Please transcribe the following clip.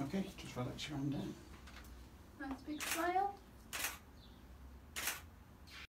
Okay, just relax your arm down. Nice big smile.